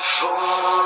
If